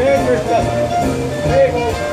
Stand yourself. Hey.